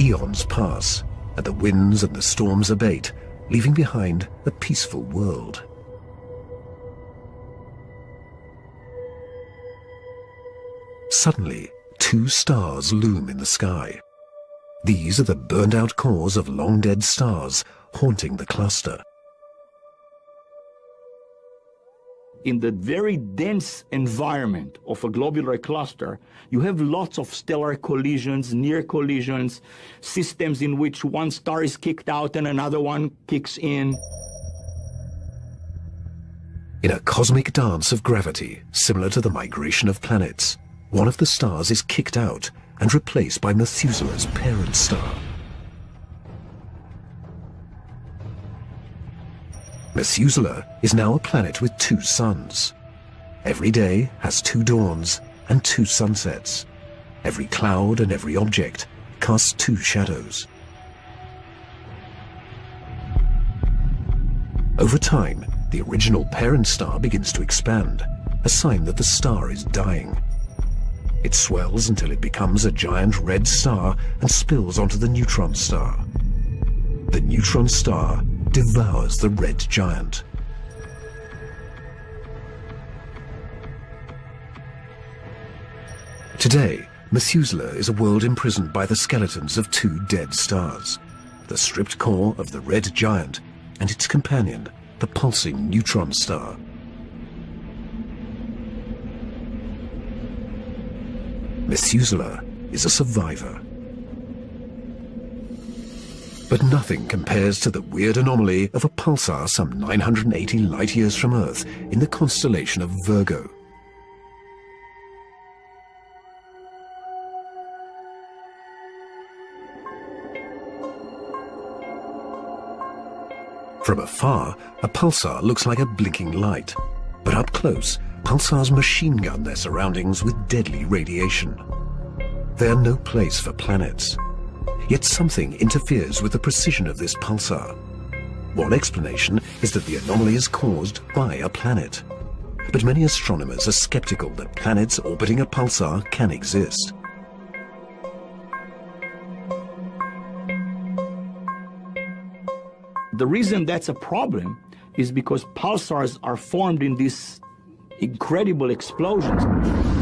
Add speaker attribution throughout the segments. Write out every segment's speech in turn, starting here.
Speaker 1: Eons pass, and the winds and the storms abate, leaving behind a peaceful world. Suddenly, two stars loom in the sky. These are the burned out cores of long dead stars haunting the cluster.
Speaker 2: In the very dense environment of a globular cluster, you have lots of stellar collisions, near collisions, systems in which one star is kicked out and another one kicks in.
Speaker 1: In a cosmic dance of gravity, similar to the migration of planets, one of the stars is kicked out and replaced by Methuselah's parent star. Methuselah is now a planet with two suns. Every day has two dawns and two sunsets. Every cloud and every object casts two shadows. Over time, the original parent star begins to expand, a sign that the star is dying. It swells until it becomes a giant red star and spills onto the neutron star. The neutron star devours the red giant. Today, Methuselah is a world imprisoned by the skeletons of two dead stars, the stripped core of the red giant and its companion, the pulsing neutron star. Methuselah is a survivor. But nothing compares to the weird anomaly of a pulsar some 980 light-years from Earth in the constellation of Virgo. From afar, a pulsar looks like a blinking light. But up close, pulsars machine gun their surroundings with deadly radiation. They are no place for planets. Yet something interferes with the precision of this pulsar. One explanation is that the anomaly is caused by a planet. But many astronomers are skeptical that planets orbiting a pulsar can exist.
Speaker 2: The reason that's a problem is because pulsars are formed in these incredible explosions.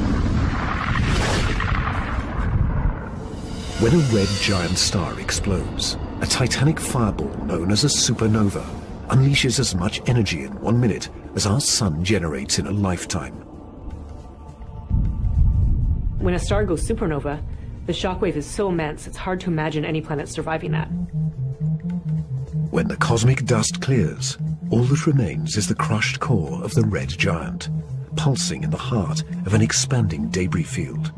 Speaker 1: When a red giant star explodes, a titanic fireball known as a supernova unleashes as much energy in one minute as our sun generates in a lifetime.
Speaker 3: When a star goes supernova, the shockwave is so immense it's hard to imagine any planet surviving that.
Speaker 1: When the cosmic dust clears, all that remains is the crushed core of the red giant, pulsing in the heart of an expanding debris field.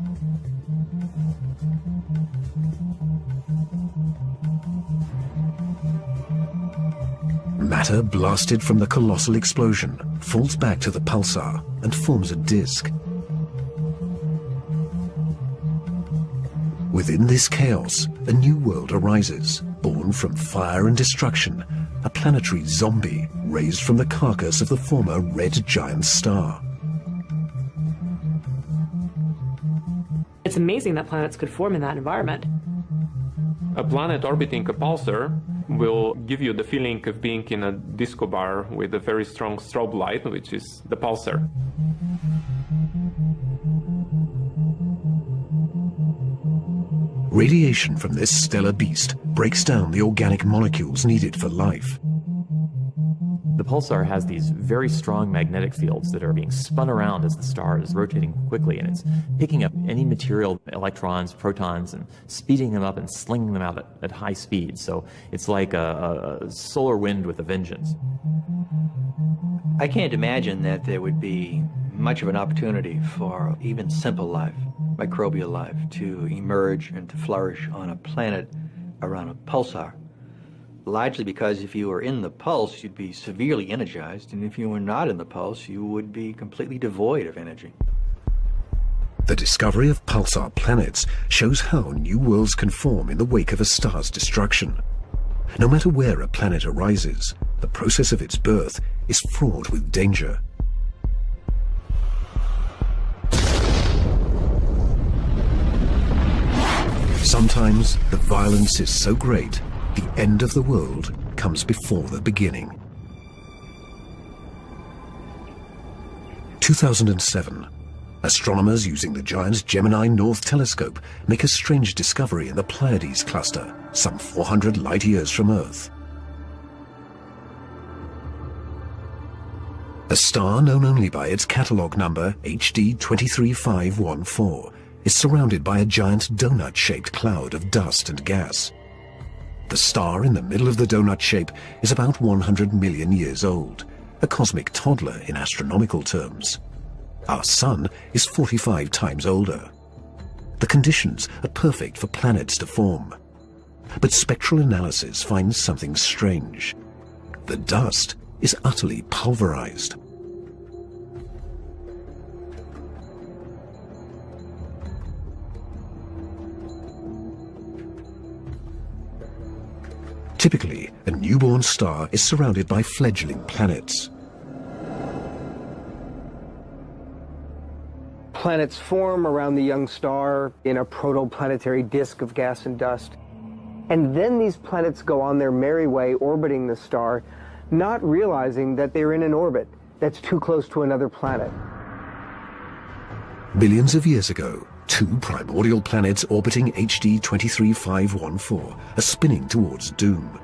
Speaker 1: Matter blasted from the colossal explosion falls back to the pulsar and forms a disk. Within this chaos, a new world arises, born from fire and destruction, a planetary zombie raised from the carcass of the former red giant star.
Speaker 3: It's amazing that planets could form in that environment.
Speaker 4: A planet orbiting a pulsar will give you the feeling of being in a disco bar with a very strong strobe light, which is the pulsar.
Speaker 1: Radiation from this stellar beast breaks down the organic molecules needed for life.
Speaker 5: The pulsar has these very strong magnetic fields that are being spun around as the star is rotating quickly, and it's picking up any material, electrons, protons, and speeding them up and slinging them out at, at high speed. So it's like a, a solar wind with a vengeance.
Speaker 6: I can't imagine that there would be much of an opportunity for even simple life, microbial life, to emerge and to flourish on a planet around a pulsar largely because if you were in the pulse, you'd be severely energized, and if you were not in the pulse, you would be completely devoid of energy.
Speaker 1: The discovery of pulsar planets shows how new worlds can form in the wake of a star's destruction. No matter where a planet arises, the process of its birth is fraught with danger. Sometimes the violence is so great, the end of the world comes before the beginning. 2007. Astronomers using the giant Gemini North Telescope make a strange discovery in the Pleiades cluster, some 400 light years from Earth. A star known only by its catalogue number HD 23514 is surrounded by a giant donut-shaped cloud of dust and gas. The star in the middle of the donut shape is about 100 million years old, a cosmic toddler in astronomical terms. Our Sun is 45 times older. The conditions are perfect for planets to form. But spectral analysis finds something strange. The dust is utterly pulverized. Typically, a newborn star is surrounded by fledgling planets.
Speaker 7: Planets form around the young star in a protoplanetary disk of gas and dust. And then these planets go on their merry way orbiting the star, not realizing that they're in an orbit that's too close to another planet.
Speaker 1: Billions of years ago, two primordial planets orbiting HD 23514 are spinning towards doom.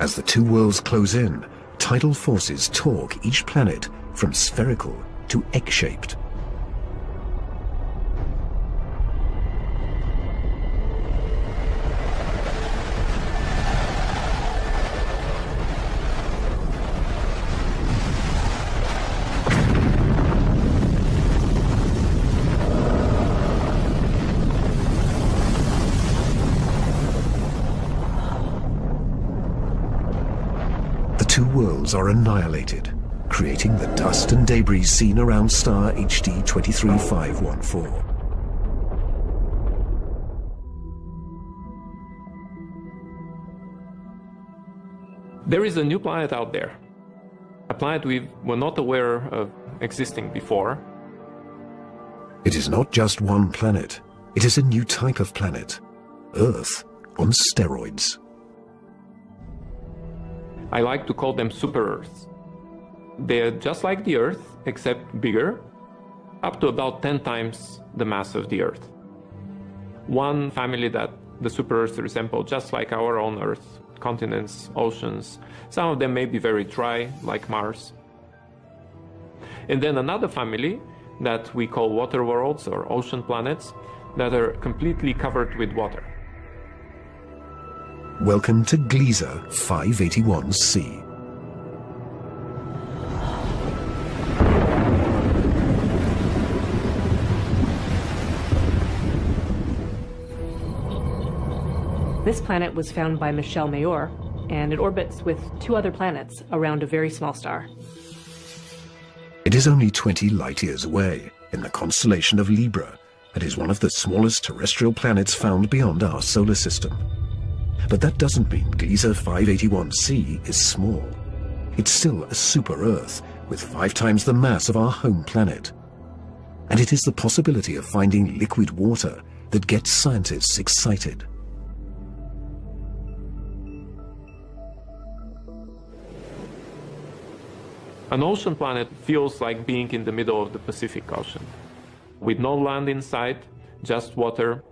Speaker 1: As the two worlds close in, tidal forces torque each planet from spherical to egg-shaped. Are annihilated, creating the dust and debris seen around star HD 23514.
Speaker 4: There is a new planet out there, a planet we were not aware of existing before.
Speaker 1: It is not just one planet, it is a new type of planet, Earth on steroids.
Speaker 4: I like to call them super Earths. They're just like the Earth, except bigger, up to about 10 times the mass of the Earth. One family that the super Earths resemble just like our own Earth continents, oceans. Some of them may be very dry, like Mars. And then another family that we call water worlds or ocean planets that are completely covered with water.
Speaker 1: Welcome to Gliese 581c.
Speaker 3: This planet was found by Michel Mayor, and it orbits with two other planets around a very small star.
Speaker 1: It is only 20 light years away, in the constellation of Libra, and is one of the smallest terrestrial planets found beyond our solar system. But that doesn't mean Gliese 581c is small. It's still a super-Earth with five times the mass of our home planet. And it is the possibility of finding liquid water that gets scientists excited.
Speaker 4: An ocean planet feels like being in the middle of the Pacific Ocean. With no land in sight, just water,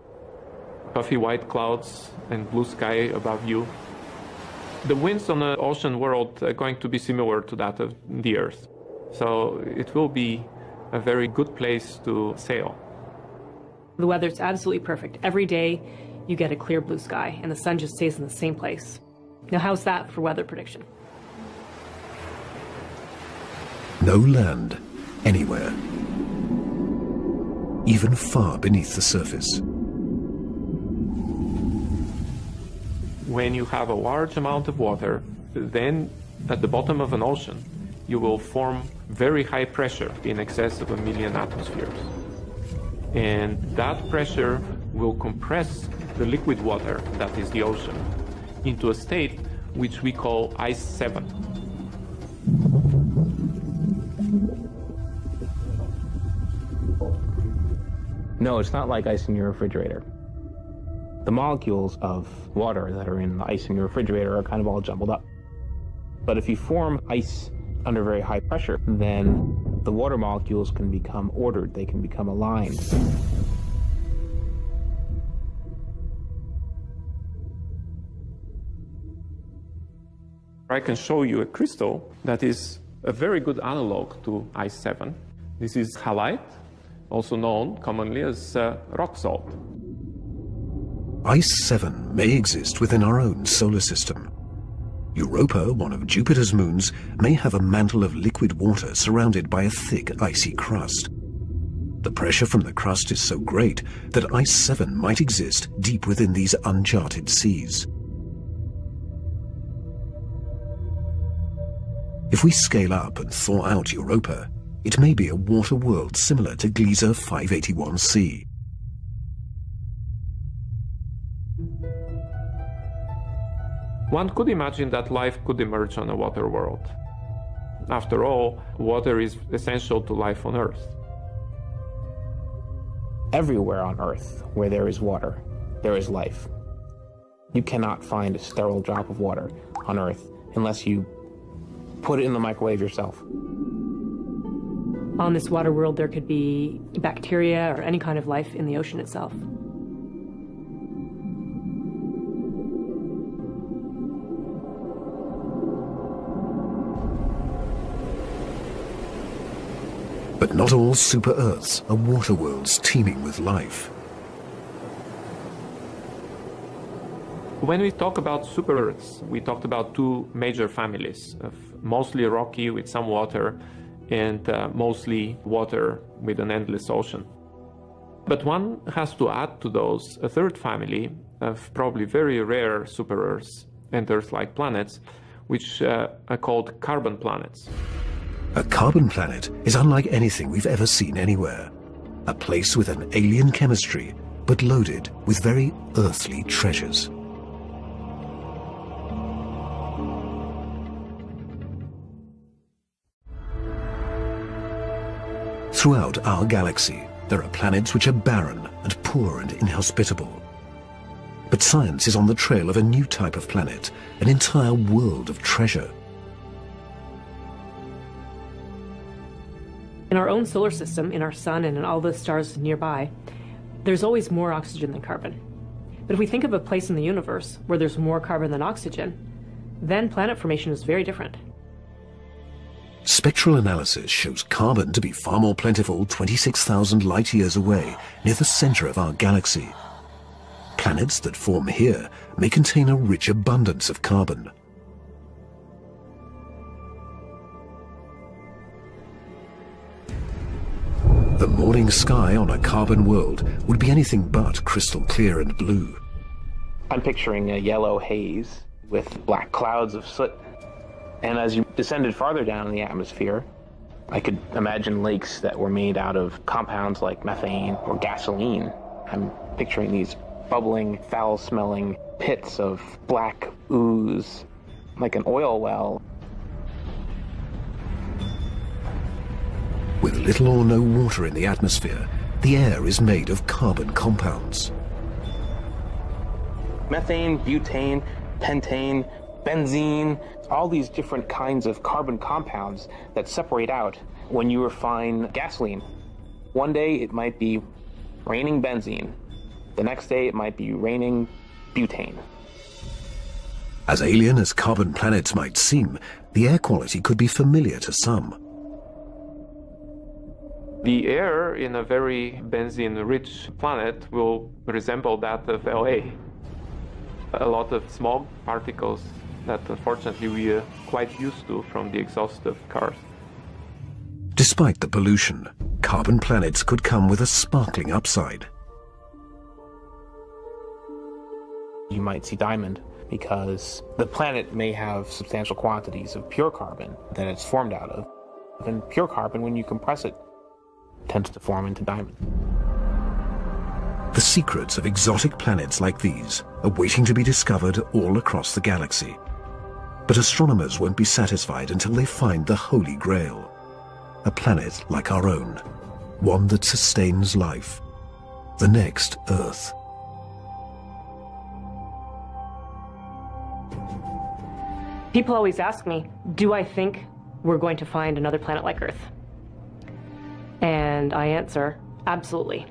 Speaker 4: puffy white clouds and blue sky above you. The winds on the ocean world are going to be similar to that of the Earth. So it will be a very good place to sail.
Speaker 3: The weather's absolutely perfect. Every day you get a clear blue sky and the sun just stays in the same place. Now, how's that for weather prediction?
Speaker 1: No land anywhere, even far beneath the surface.
Speaker 4: When you have a large amount of water, then at the bottom of an ocean, you will form very high pressure in excess of a million atmospheres. And that pressure will compress the liquid water, that is the ocean, into a state which we call ice 7.
Speaker 8: No, it's not like ice in your refrigerator. The molecules of water that are in the ice in your refrigerator are kind of all jumbled up. But if you form ice under very high pressure, then the water molecules can become ordered, they can become aligned.
Speaker 4: I can show you a crystal that is a very good analog to ice 7. This is halite, also known commonly as uh, rock salt.
Speaker 1: Ice 7 may exist within our own solar system. Europa, one of Jupiter's moons, may have a mantle of liquid water surrounded by a thick icy crust. The pressure from the crust is so great that Ice 7 might exist deep within these uncharted seas. If we scale up and thaw out Europa, it may be a water world similar to Gliese 581c.
Speaker 4: One could imagine that life could emerge on a water world. After all, water is essential to life on Earth.
Speaker 8: Everywhere on Earth where there is water, there is life. You cannot find a sterile drop of water on Earth unless you put it in the microwave yourself.
Speaker 3: On this water world, there could be bacteria or any kind of life in the ocean itself.
Speaker 1: But not all super Earths are water worlds teeming with life.
Speaker 4: When we talk about super Earths, we talked about two major families of mostly rocky with some water and uh, mostly water with an endless ocean. But one has to add to those a third family of probably very rare super Earths and Earth like planets, which uh, are called carbon planets.
Speaker 1: A carbon planet is unlike anything we've ever seen anywhere. A place with an alien chemistry, but loaded with very earthly treasures. Throughout our galaxy, there are planets which are barren and poor and inhospitable. But science is on the trail of a new type of planet, an entire world of treasure.
Speaker 3: In our own solar system, in our sun and in all the stars nearby, there's always more oxygen than carbon. But if we think of a place in the universe where there's more carbon than oxygen, then planet formation is very different.
Speaker 1: Spectral analysis shows carbon to be far more plentiful 26,000 light-years away, near the center of our galaxy. Planets that form here may contain a rich abundance of carbon. The morning sky on a carbon world would be anything but crystal clear and blue.
Speaker 8: I'm picturing a yellow haze with black clouds of soot and as you descended farther down in the atmosphere, I could imagine lakes that were made out of compounds like methane or gasoline. I'm picturing these bubbling, foul smelling pits of black ooze, like an oil well.
Speaker 1: With little or no water in the atmosphere, the air is made of carbon compounds.
Speaker 8: Methane, butane, pentane, benzene, all these different kinds of carbon compounds that separate out when you refine gasoline. One day it might be raining benzene. The next day it might be raining butane.
Speaker 1: As alien as carbon planets might seem, the air quality could be familiar to some.
Speaker 4: The air in a very benzene-rich planet will resemble that of LA. A lot of smog particles that unfortunately we are quite used to from the exhaust of cars.
Speaker 1: Despite the pollution, carbon planets could come with a sparkling upside.
Speaker 8: You might see diamond because the planet may have substantial quantities of pure carbon that it's formed out of. And pure carbon, when you compress it, tends to form into diamonds.
Speaker 1: The secrets of exotic planets like these are waiting to be discovered all across the galaxy. But astronomers won't be satisfied until they find the Holy Grail, a planet like our own, one that sustains life, the next Earth.
Speaker 3: People always ask me, do I think we're going to find another planet like Earth? And I answer, absolutely.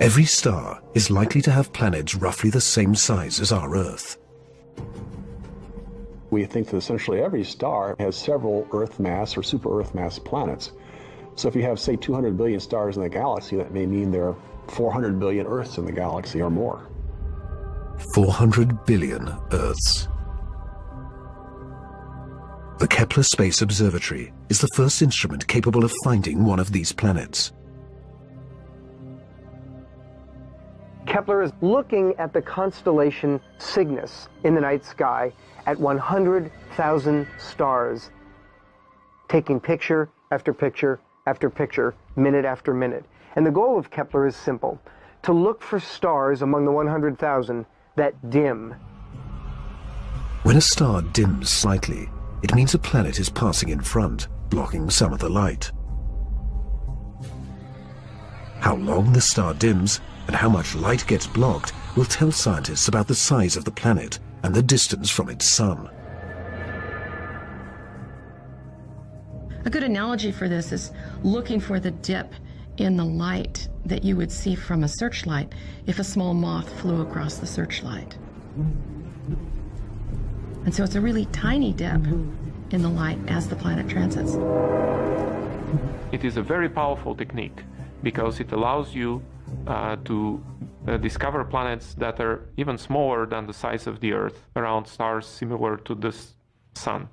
Speaker 1: Every star is likely to have planets roughly the same size as our Earth.
Speaker 9: We think that essentially every star has several Earth mass or super Earth mass planets. So if you have, say, 200 billion stars in the galaxy, that may mean there are 400 billion Earths in the galaxy or more.
Speaker 1: 400 billion Earths. The Kepler Space Observatory is the first instrument capable of finding one of these planets.
Speaker 7: Kepler is looking at the constellation Cygnus in the night sky at 100,000 stars, taking picture after picture after picture, minute after minute. And the goal of Kepler is simple to look for stars among the 100,000 that dim.
Speaker 1: When a star dims slightly, it means a planet is passing in front, blocking some of the light. How long the star dims and how much light gets blocked will tell scientists about the size of the planet and the distance from its sun.
Speaker 10: A good analogy for this is looking for the dip in the light that you would see from a searchlight if a small moth flew across the searchlight. And so it's a really tiny dip in the light as the planet transits.
Speaker 4: It is a very powerful technique because it allows you uh, to uh, discover planets that are even smaller than the size of the Earth around stars similar to the Sun.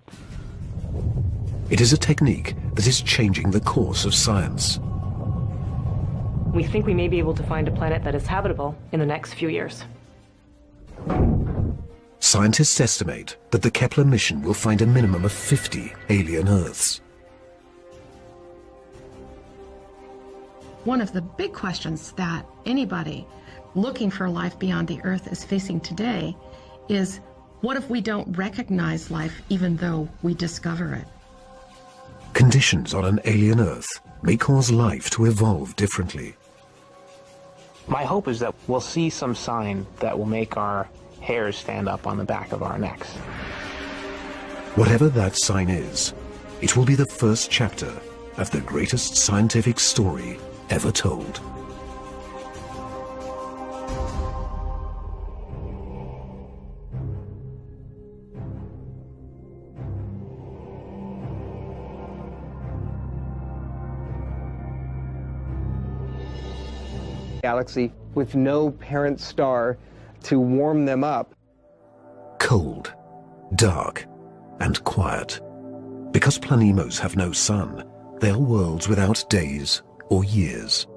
Speaker 1: It is a technique that is changing the course of science.
Speaker 3: We think we may be able to find a planet that is habitable in the next few years.
Speaker 1: Scientists estimate that the Kepler mission will find a minimum of 50 alien Earths.
Speaker 10: One of the big questions that anybody looking for life beyond the Earth is facing today is what if we don't recognize life even though we discover it?
Speaker 1: Conditions on an alien Earth may cause life to evolve differently.
Speaker 8: My hope is that we'll see some sign that will make our hairs stand up on the back of our necks.
Speaker 1: Whatever that sign is, it will be the first chapter of the greatest scientific story ever told.
Speaker 7: Galaxy with no parent star to warm them up.
Speaker 1: Cold, dark, and quiet. Because planemos have no sun, they are worlds without days or years.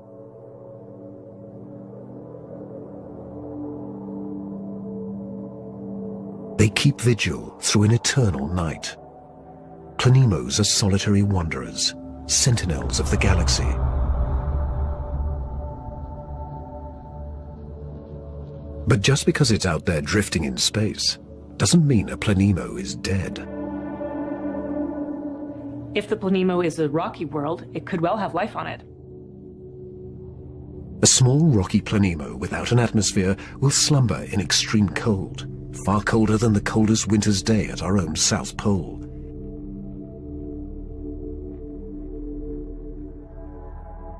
Speaker 1: They keep vigil through an eternal night. Planemos are solitary wanderers, sentinels of the galaxy. But just because it's out there drifting in space, doesn't mean a planemo is dead.
Speaker 3: If the planemo is a rocky world, it could well have life on it.
Speaker 1: A small rocky planemo without an atmosphere will slumber in extreme cold, far colder than the coldest winter's day at our own South Pole.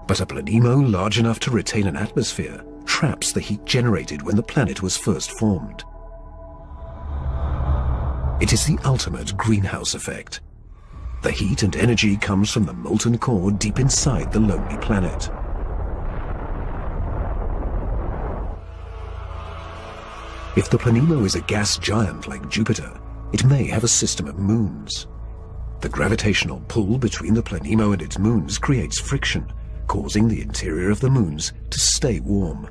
Speaker 1: But a planemo large enough to retain an atmosphere traps the heat generated when the planet was first formed. It is the ultimate greenhouse effect. The heat and energy comes from the molten core deep inside the lonely planet. If the Planemo is a gas giant like Jupiter, it may have a system of moons. The gravitational pull between the Planemo and its moons creates friction, causing the interior of the moons to stay warm.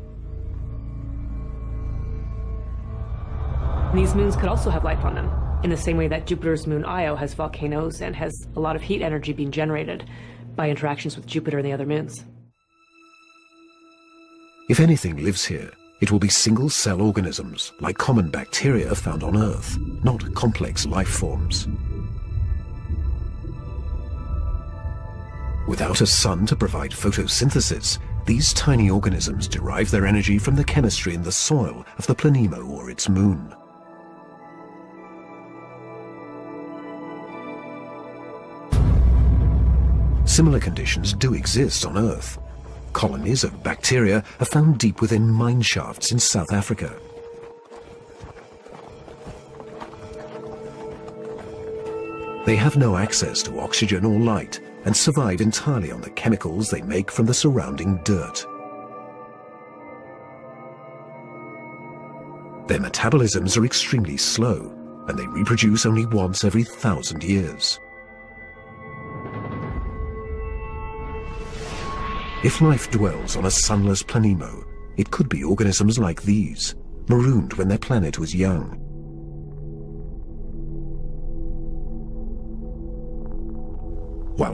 Speaker 3: These moons could also have life on them, in the same way that Jupiter's moon Io has volcanoes and has a lot of heat energy being generated by interactions with Jupiter and the other moons.
Speaker 1: If anything lives here, it will be single-cell organisms like common bacteria found on Earth, not complex life forms. Without a sun to provide photosynthesis, these tiny organisms derive their energy from the chemistry in the soil of the Planemo or its moon. Similar conditions do exist on Earth. Colonies of bacteria are found deep within mine shafts in South Africa. They have no access to oxygen or light, and survive entirely on the chemicals they make from the surrounding dirt. Their metabolisms are extremely slow, and they reproduce only once every thousand years. If life dwells on a sunless planemo, it could be organisms like these, marooned when their planet was young.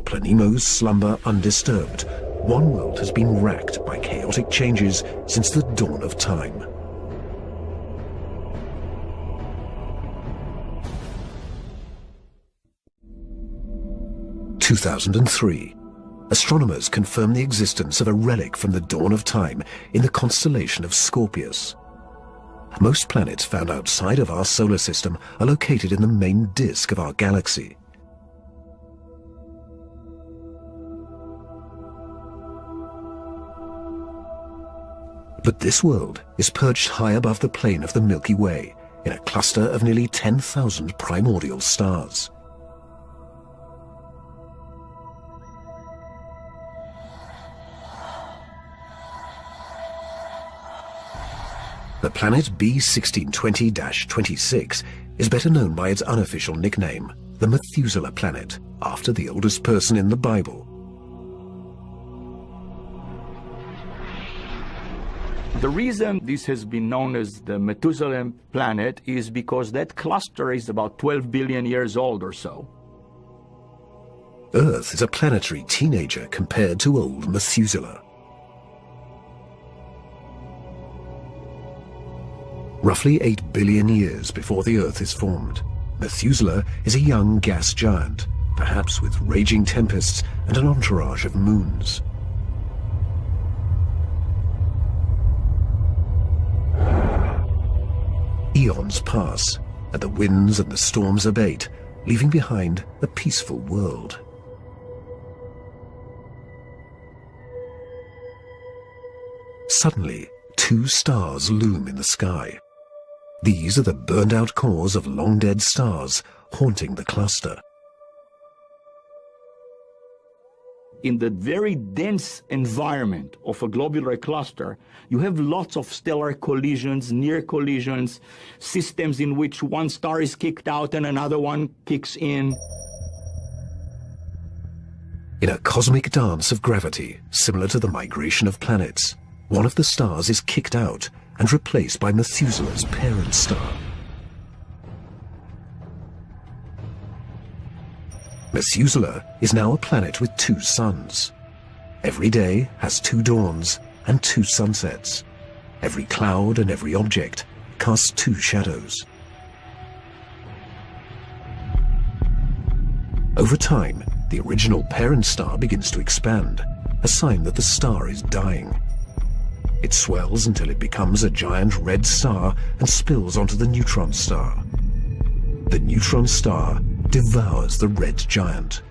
Speaker 1: Planemos slumber undisturbed, one world has been racked by chaotic changes since the dawn of time. Two thousand and three. Astronomers confirm the existence of a relic from the dawn of time in the constellation of Scorpius. Most planets found outside of our solar system are located in the main disk of our galaxy. But this world is perched high above the plane of the Milky Way in a cluster of nearly 10,000 primordial stars. The planet B1620-26 is better known by its unofficial nickname, the Methuselah planet, after the oldest person in the Bible,
Speaker 2: The reason this has been known as the Methuselah planet is because that cluster is about 12 billion years old or so.
Speaker 1: Earth is a planetary teenager compared to old Methuselah. Roughly 8 billion years before the Earth is formed, Methuselah is a young gas giant, perhaps with raging tempests and an entourage of moons. Eons pass, and the winds and the storms abate, leaving behind a peaceful world. Suddenly, two stars loom in the sky. These are the burned-out cores of long-dead stars haunting the cluster.
Speaker 2: In the very dense environment of a globular cluster, you have lots of stellar collisions, near collisions, systems in which one star is kicked out and another one kicks in.
Speaker 1: In a cosmic dance of gravity, similar to the migration of planets, one of the stars is kicked out and replaced by Methuselah's parent star. Methuselah is now a planet with two suns. Every day has two dawns and two sunsets. Every cloud and every object casts two shadows. Over time, the original parent star begins to expand, a sign that the star is dying. It swells until it becomes a giant red star and spills onto the neutron star. The neutron star devours the red giant.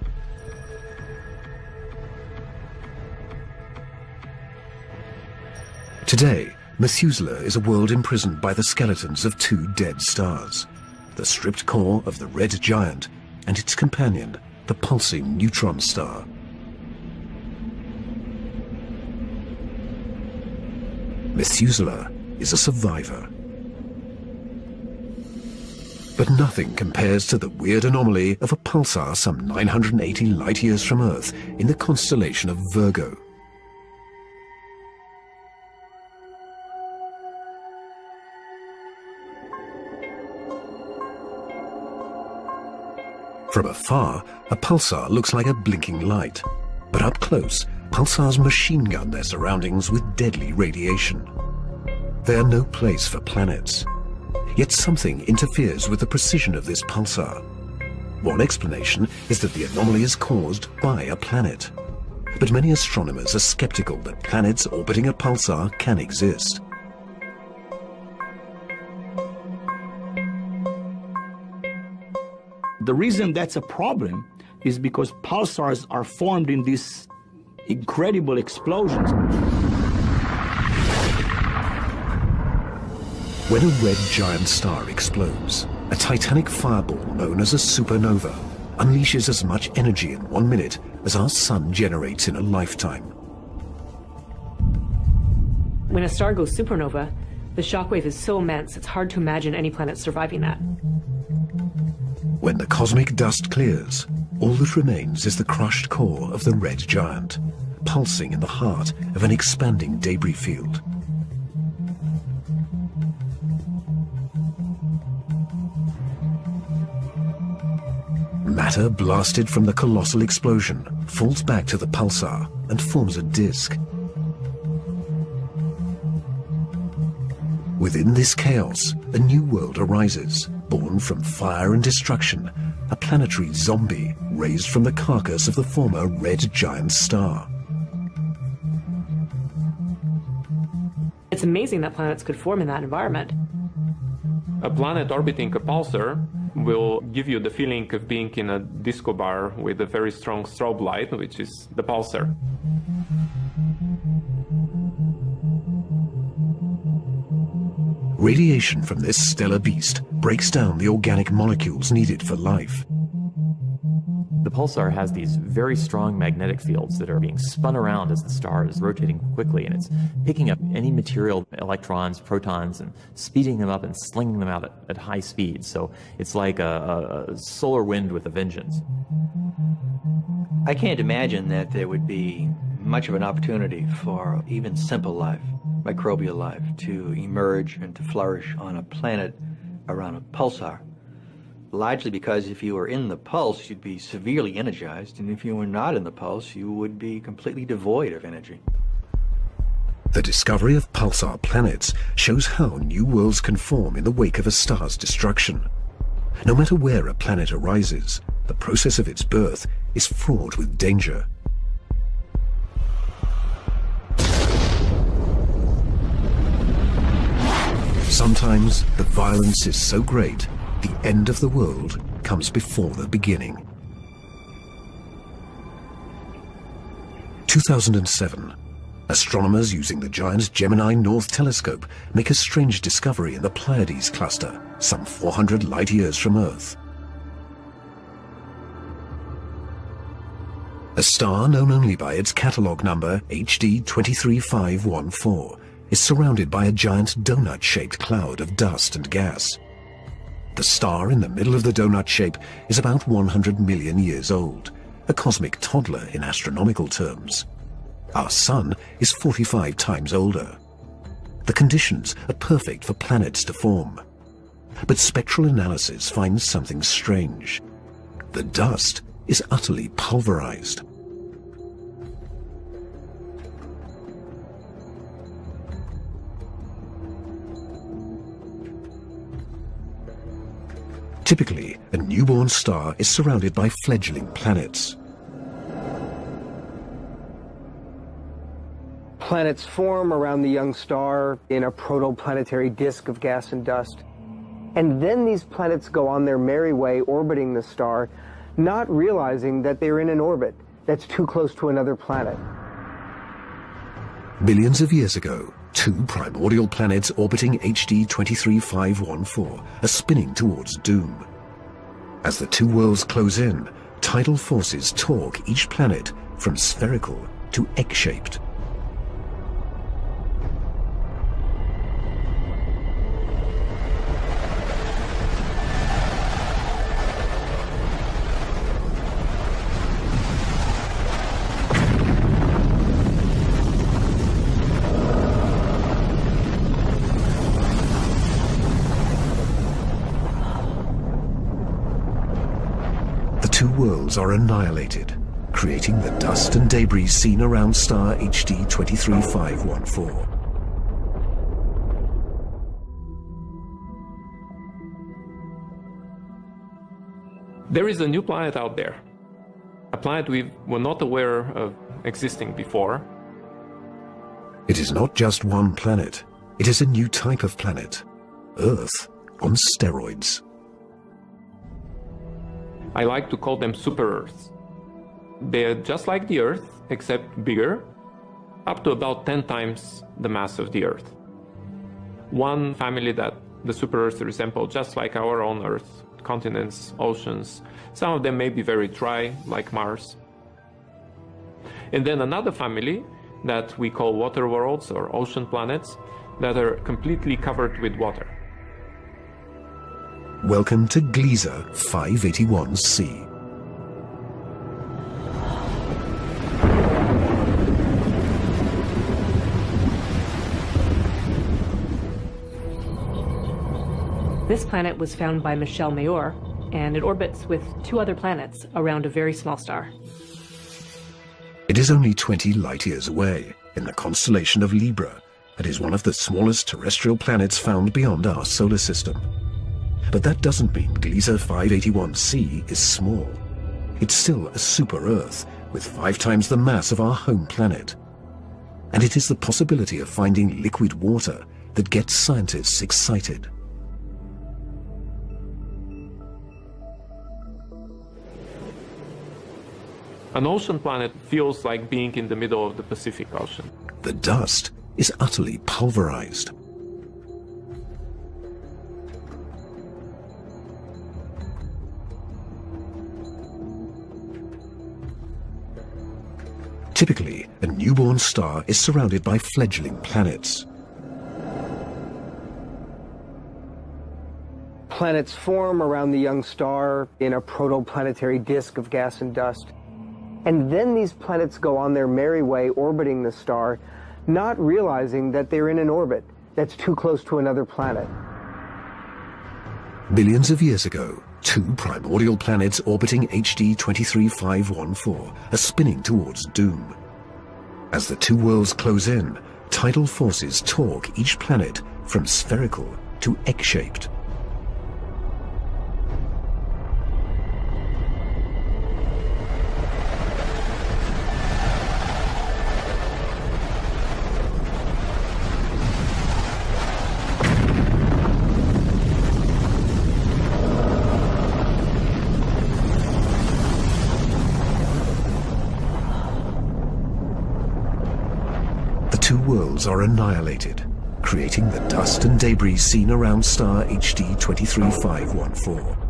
Speaker 1: Today, Methuselah is a world imprisoned by the skeletons of two dead stars, the stripped core of the red giant and its companion, the pulsing neutron star. Methuselah is a survivor. But nothing compares to the weird anomaly of a pulsar some 980 light-years from Earth in the constellation of Virgo. From afar, a pulsar looks like a blinking light. But up close, pulsars machine gun their surroundings with deadly radiation. They are no place for planets. Yet something interferes with the precision of this pulsar. One explanation is that the anomaly is caused by a planet. But many astronomers are skeptical that planets orbiting a pulsar can exist.
Speaker 2: The reason that's a problem is because pulsars are formed in these incredible explosions.
Speaker 1: When a red giant star explodes, a titanic fireball known as a supernova unleashes as much energy in one minute as our sun generates in a lifetime.
Speaker 3: When a star goes supernova, the shockwave is so immense it's hard to imagine any planet surviving that.
Speaker 1: When the cosmic dust clears, all that remains is the crushed core of the red giant, pulsing in the heart of an expanding debris field. Matter blasted from the colossal explosion falls back to the pulsar and forms a disk. Within this chaos, a new world arises, born from fire and destruction, a planetary zombie raised from the carcass of the former red giant star.
Speaker 3: It's amazing that planets could form in that environment.
Speaker 4: A planet orbiting a pulsar will give you the feeling of being in a disco bar with a very strong strobe light, which is the pulsar.
Speaker 1: Radiation from this stellar beast breaks down the organic molecules needed for life.
Speaker 5: The pulsar has these very strong magnetic fields that are being spun around as the star is rotating quickly, and it's picking up any material, electrons, protons, and speeding them up and slinging them out at, at high speeds. So it's like a, a solar wind with a vengeance.
Speaker 6: I can't imagine that there would be much of an opportunity for even simple life, microbial life, to emerge and to flourish on a planet around a pulsar. Largely because if you were in the pulse, you'd be severely energized, and if you were not in the pulse, you would be completely devoid of energy.
Speaker 1: The discovery of pulsar planets shows how new worlds can form in the wake of a star's destruction. No matter where a planet arises, the process of its birth is fraught with danger. Sometimes the violence is so great, the end of the world comes before the beginning. 2007. Astronomers using the giant Gemini North Telescope make a strange discovery in the Pleiades cluster, some 400 light years from Earth. A star known only by its catalogue number HD 23514 is surrounded by a giant donut-shaped cloud of dust and gas. The star in the middle of the donut shape is about 100 million years old, a cosmic toddler in astronomical terms. Our Sun is 45 times older. The conditions are perfect for planets to form. But spectral analysis finds something strange. The dust is utterly pulverized. Typically, a newborn star is surrounded by fledgling planets.
Speaker 7: Planets form around the young star in a protoplanetary disk of gas and dust. And then these planets go on their merry way orbiting the star, not realizing that they're in an orbit that's too close to another planet.
Speaker 1: Billions of years ago, two primordial planets orbiting HD 23514 are spinning towards doom. As the two worlds close in, tidal forces torque each planet from spherical to egg-shaped. Are annihilated, creating the dust and debris seen around star HD 23514.
Speaker 4: There is a new planet out there. A planet we were not aware of existing before.
Speaker 1: It is not just one planet. It is a new type of planet. Earth on steroids.
Speaker 4: I like to call them super Earths. They're just like the Earth, except bigger, up to about 10 times the mass of the Earth. One family that the super Earths resemble just like our own Earth continents, oceans. Some of them may be very dry, like Mars. And then another family that we call water worlds or ocean planets that are completely covered with water.
Speaker 1: Welcome to Gliese 581c.
Speaker 3: This planet was found by Michel Mayor, and it orbits with two other planets around a very small star.
Speaker 1: It is only 20 light years away, in the constellation of Libra, and is one of the smallest terrestrial planets found beyond our solar system. But that doesn't mean Gliese 581c is small. It's still a super-Earth, with five times the mass of our home planet. And it is the possibility of finding liquid water that gets scientists excited.
Speaker 4: An ocean planet feels like being in the middle of the Pacific Ocean.
Speaker 1: The dust is utterly pulverized. Typically, a newborn star is surrounded by fledgling planets.
Speaker 7: Planets form around the young star in a protoplanetary disk of gas and dust. And then these planets go on their merry way orbiting the star, not realizing that they're in an orbit that's too close to another planet.
Speaker 1: Billions of years ago, two primordial planets orbiting HD 23514 are spinning towards doom. As the two worlds close in, tidal forces torque each planet from spherical to egg-shaped. Are annihilated, creating the dust and debris seen around star HD 23514.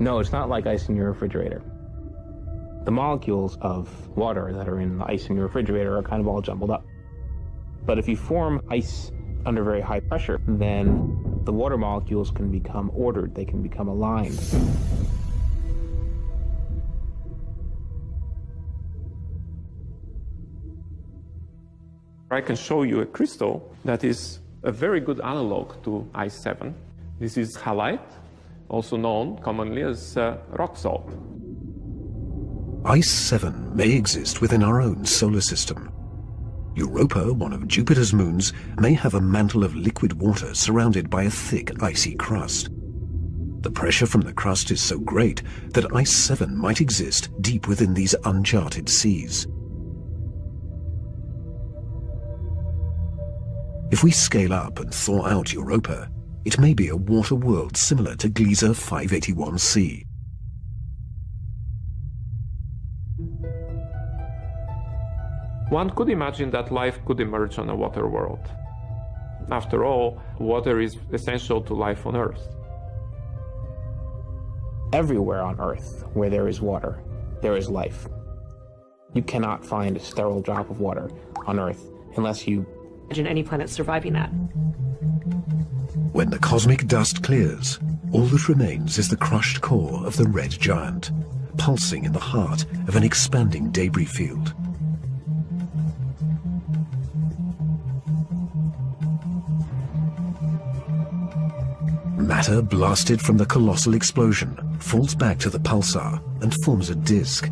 Speaker 8: No, it's not like ice in your refrigerator. The molecules of water that are in the ice in your refrigerator are kind of all jumbled up. But if you form ice under very high pressure, then the water molecules can become ordered, they can become aligned.
Speaker 4: I can show you a crystal that is a very good analog to ice 7. This is halite, also known commonly as uh, rock salt.
Speaker 1: Ice 7 may exist within our own solar system. Europa, one of Jupiter's moons, may have a mantle of liquid water surrounded by a thick icy crust. The pressure from the crust is so great that Ice 7 might exist deep within these uncharted seas. If we scale up and thaw out Europa, it may be a water world similar to Gliese 581c.
Speaker 4: One could imagine that life could emerge on a water world. After all, water is essential to life on Earth.
Speaker 8: Everywhere on Earth where there is water, there is life. You cannot find a sterile drop of water on Earth unless you
Speaker 3: imagine any planet surviving that.
Speaker 1: When the cosmic dust clears, all that remains is the crushed core of the red giant, pulsing in the heart of an expanding debris field. Matter blasted from the colossal explosion falls back to the pulsar and forms a disk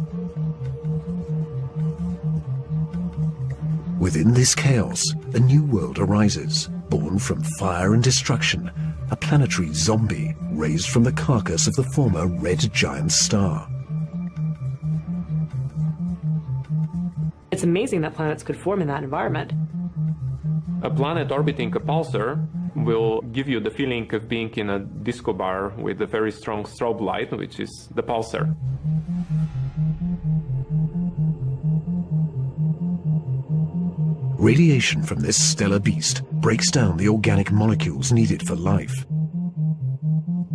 Speaker 1: Within this chaos, a new world arises, born from fire and destruction, a planetary zombie raised from the carcass of the former red giant star.
Speaker 3: It's amazing that planets could form in that environment.
Speaker 4: A planet orbiting a pulsar will give you the feeling of being in a disco bar with a very strong strobe light, which is the pulsar.
Speaker 1: Radiation from this stellar beast breaks down the organic molecules needed for life.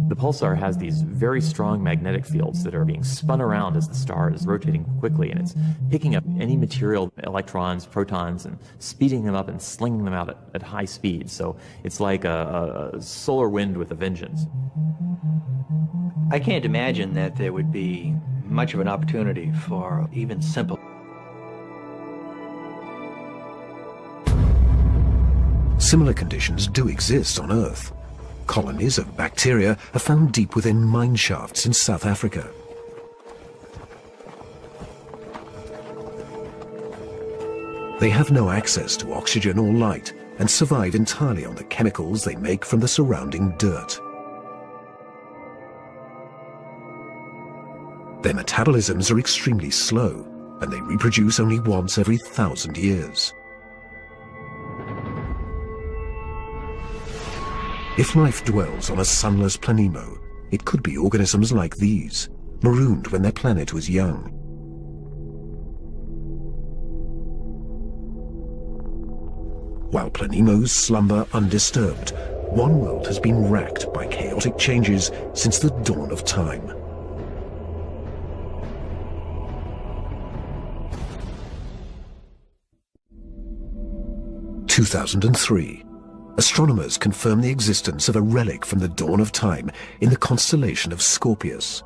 Speaker 5: The pulsar has these very strong magnetic fields that are being spun around as the star is rotating quickly, and it's picking up any material, electrons, protons, and speeding them up and slinging them out at, at high speed. So it's like a, a solar wind with a vengeance.
Speaker 6: I can't imagine that there would be much of an opportunity for even simple
Speaker 1: Similar conditions do exist on Earth. Colonies of bacteria are found deep within mine shafts in South Africa. They have no access to oxygen or light and survive entirely on the chemicals they make from the surrounding dirt. Their metabolisms are extremely slow, and they reproduce only once every thousand years. If life dwells on a sunless planemo, it could be organisms like these, marooned when their planet was young. While planemos slumber undisturbed, one world has been racked by chaotic changes since the dawn of time. Two thousand and three astronomers confirm the existence of a relic from the dawn of time in the constellation of Scorpius.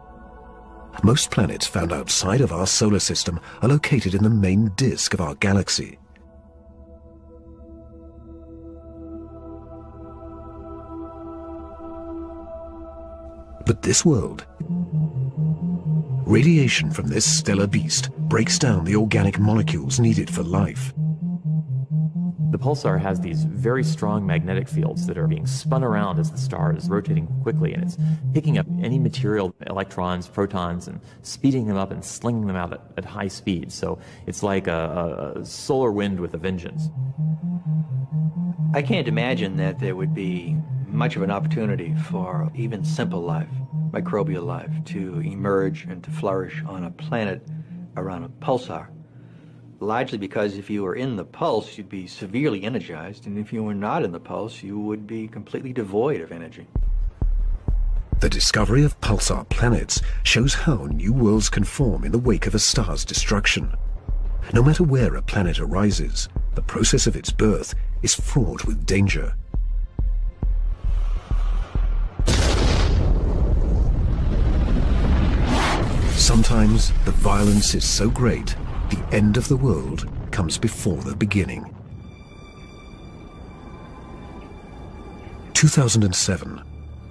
Speaker 1: Most planets found outside of our solar system are located in the main disk of our galaxy. But this world, radiation from this stellar beast breaks down the organic molecules needed for life.
Speaker 5: The pulsar has these very strong magnetic fields that are being spun around as the star is rotating quickly, and it's picking up any material, electrons, protons, and speeding them up and slinging them out at, at high speed. So it's like a, a solar wind with a vengeance.
Speaker 6: I can't imagine that there would be much of an opportunity for even simple life, microbial life, to emerge and to flourish on a planet around a pulsar largely because if you were in the pulse, you'd be severely energized, and if you were not in the pulse, you would be completely devoid of energy.
Speaker 1: The discovery of pulsar planets shows how new worlds can form in the wake of a star's destruction. No matter where a planet arises, the process of its birth is fraught with danger. Sometimes the violence is so great the end of the world comes before the beginning. 2007.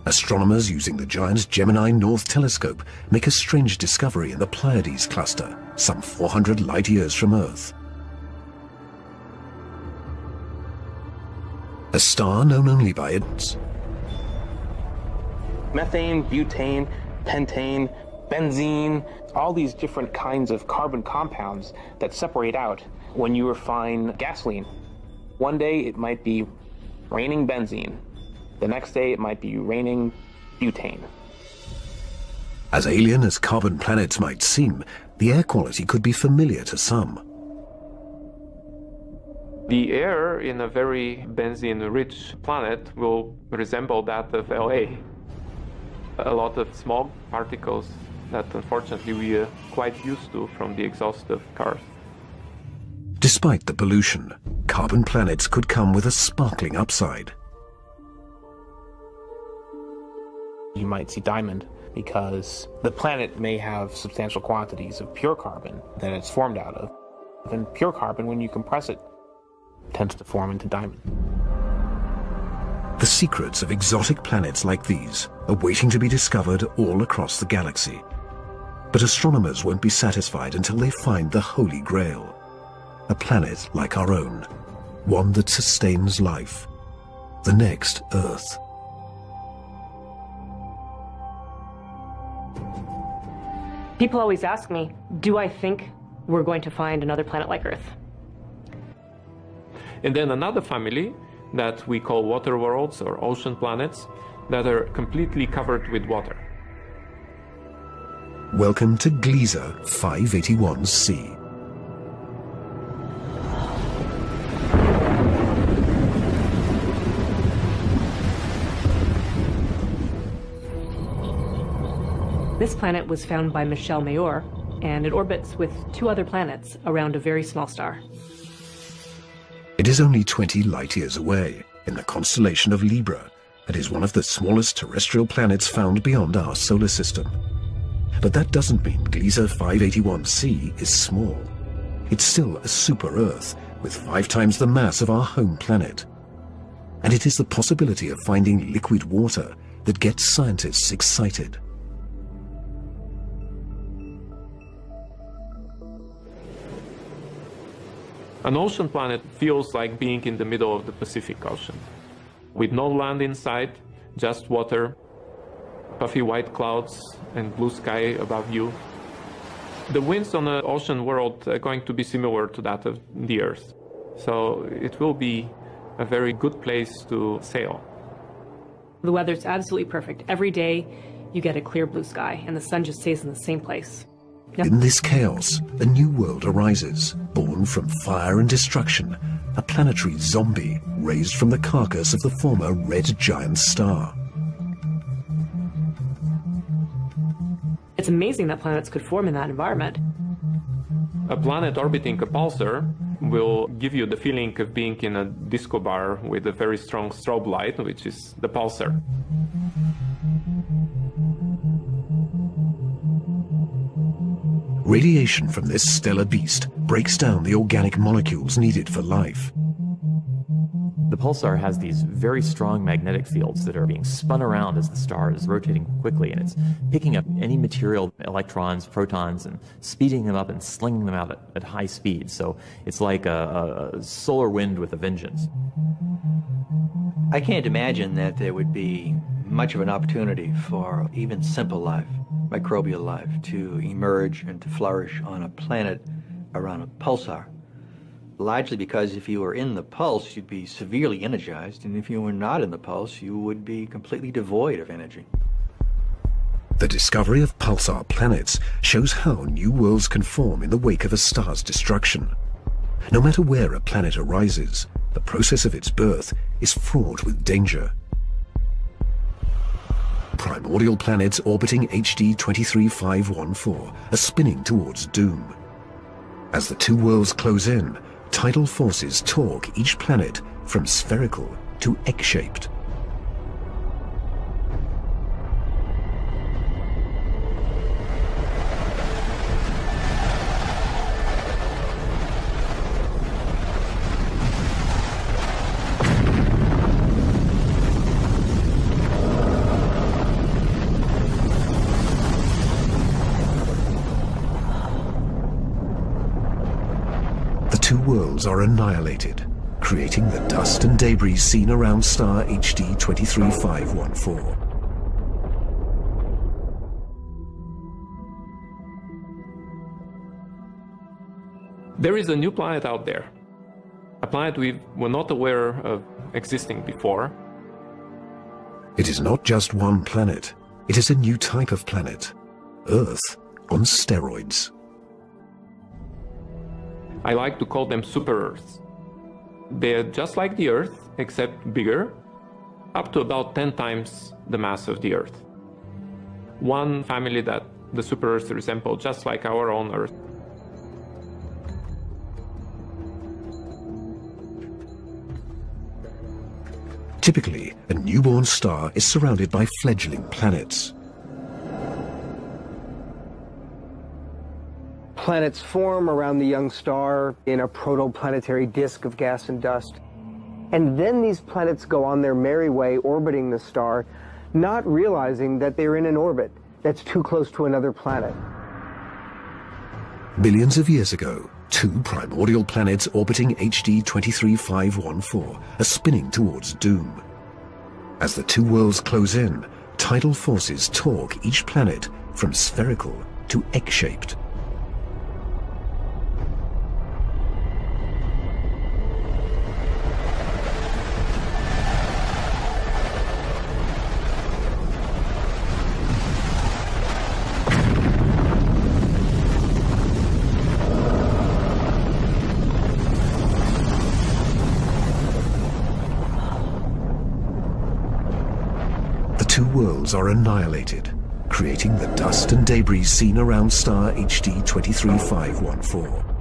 Speaker 1: Astronomers using the giant Gemini North Telescope make a strange discovery in the Pleiades cluster, some 400 light years from Earth. A star known only by its
Speaker 8: methane, butane, pentane, benzene, all these different kinds of carbon compounds that separate out when you refine gasoline. One day it might be raining benzene. The next day it might be raining butane.
Speaker 1: As alien as carbon planets might seem, the air quality could be familiar to some.
Speaker 4: The air in a very benzene-rich planet will resemble that of LA. A lot of smog particles that unfortunately we are quite used to from the exhaust of cars.
Speaker 1: Despite the pollution, carbon planets could come with a sparkling upside.
Speaker 8: You might see diamond because the planet may have substantial quantities of pure carbon that it's formed out of. And pure carbon, when you compress it, tends to form into diamond.
Speaker 1: The secrets of exotic planets like these are waiting to be discovered all across the galaxy. But astronomers won't be satisfied until they find the Holy Grail. A planet like our own. One that sustains life. The next Earth.
Speaker 3: People always ask me, do I think we're going to find another planet like Earth?
Speaker 4: And then another family that we call water worlds or ocean planets that are completely covered with water.
Speaker 1: Welcome to Gliese 581c.
Speaker 3: This planet was found by Michel Mayor, and it orbits with two other planets around a very small star.
Speaker 1: It is only 20 light years away, in the constellation of Libra, and is one of the smallest terrestrial planets found beyond our solar system. But that doesn't mean Gliese 581c is small. It's still a super-Earth, with five times the mass of our home planet. And it is the possibility of finding liquid water that gets scientists excited.
Speaker 4: An ocean planet feels like being in the middle of the Pacific Ocean. With no land in sight, just water, puffy white clouds, and blue sky above you. The winds on the ocean world are going to be similar to that of the Earth. So it will be a very good place to sail.
Speaker 3: The weather's absolutely perfect. Every day you get a clear blue sky, and the sun just stays in the same place.
Speaker 1: In this chaos, a new world arises, born from fire and destruction, a planetary zombie raised from the carcass of the former red giant star.
Speaker 3: It's amazing that planets could form in that environment.
Speaker 4: A planet orbiting a pulsar will give you the feeling of being in a disco bar with a very strong strobe light, which is the pulsar.
Speaker 1: Radiation from this stellar beast breaks down the organic molecules needed for life.
Speaker 5: The pulsar has these very strong magnetic fields that are being spun around as the star is rotating quickly, and it's picking up any material, electrons, protons, and speeding them up and slinging them out at, at high speed. So it's like a, a solar wind with a vengeance.
Speaker 6: I can't imagine that there would be much of an opportunity for even simple life microbial life to emerge and to flourish on a planet around a pulsar. Largely because if you were in the pulse, you'd be severely energized, and if you were not in the pulse, you would be completely devoid of energy.
Speaker 1: The discovery of pulsar planets shows how new worlds can form in the wake of a star's destruction. No matter where a planet arises, the process of its birth is fraught with danger primordial planets orbiting HD 23514 are spinning towards doom. As the two worlds close in, tidal forces torque each planet from spherical to egg-shaped. Worlds are annihilated, creating the dust and debris seen around star HD 23514.
Speaker 4: There is a new planet out there, a planet we were not aware of existing before.
Speaker 1: It is not just one planet, it is a new type of planet, Earth on steroids.
Speaker 4: I like to call them super Earths. They're just like the Earth, except bigger, up to about 10 times the mass of the Earth. One family that the super Earths resemble just like our own Earth.
Speaker 1: Typically, a newborn star is surrounded by fledgling planets.
Speaker 7: Planets form around the young star in a protoplanetary disk of gas and dust. And then these planets go on their merry way orbiting the star, not realizing that they're in an orbit that's too close to another planet.
Speaker 1: Billions of years ago, two primordial planets orbiting HD 23514 are spinning towards doom. As the two worlds close in, tidal forces torque each planet from spherical to egg-shaped. Are annihilated, creating the dust and debris seen around star HD 23514.